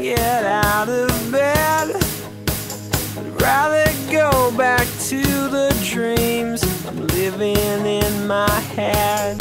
can't get out of bed. I'd rather go back to the dreams I'm living in my head.